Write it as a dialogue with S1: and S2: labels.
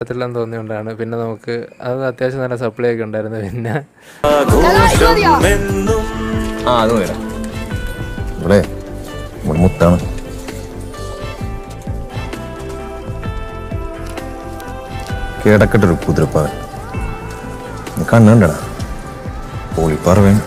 S1: പറ്റില്ലെന്ന് തോന്നിയോണ്ടാണ്. പിന്നെ നമുക്ക് അത് അത്യാവശ്യം നല്ല സപ്ലൈ ഒക്കെ ഉണ്ടായിരുന്നു പിന്നെ.
S2: ആ ഇവിടെ മുത്താണ്? കിടക്കട്ടൊരു കുതിരപ്പാവൻ നീ കണ്ണുണ്ടടാ. പോളിപ്പാറ വേണം.